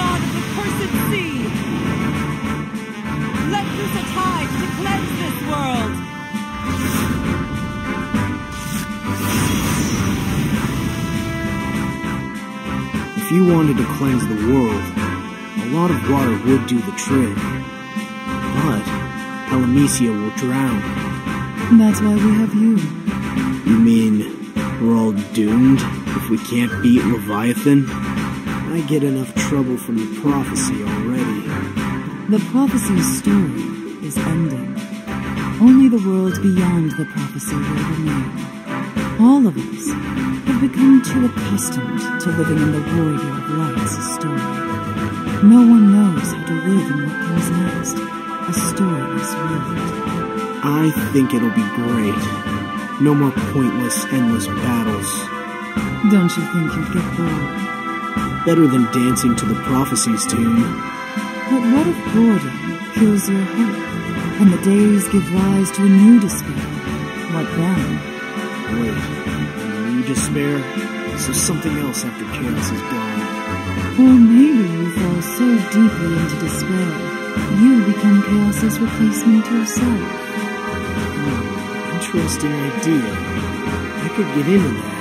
of the cursed sea. Let loose a tide to cleanse this world. If you wanted to cleanse the world, a lot of water would do the trick. But Palamecia will drown. That's why we have you. You mean we're all doomed if we can't beat Leviathan? I get enough trouble from the prophecy already. The prophecy's story is ending. Only the world beyond the prophecy will remain. All of us have become too accustomed to living in the Warrior of Light's story. No one knows how to live in what comes next, a storyless world. I think it'll be great. No more pointless, endless battles. Don't you think you'd get bored? Better than dancing to the prophecy's tune. But what if boredom kills your hope, and the days give rise to a new despair? What then? Wait, new despair? So something else after chaos is gone. Or maybe you fall so deeply into despair, you become Chaos's replacement yourself. Hmm, interesting idea. I could get into that.